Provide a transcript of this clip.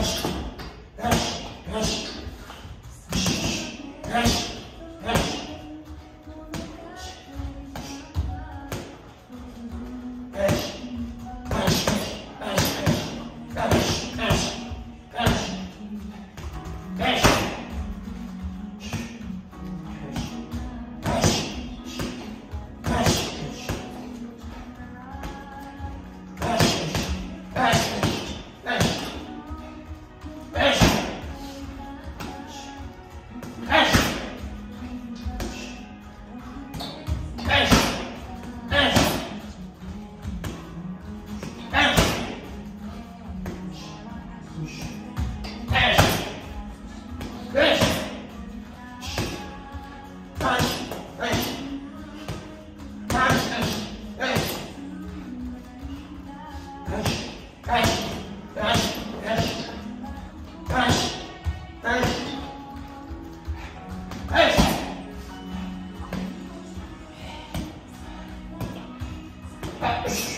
Thank you. Press. Punch. Press. Punch. Press. Press. Press. Press. Press. Press. Press. Press. Press.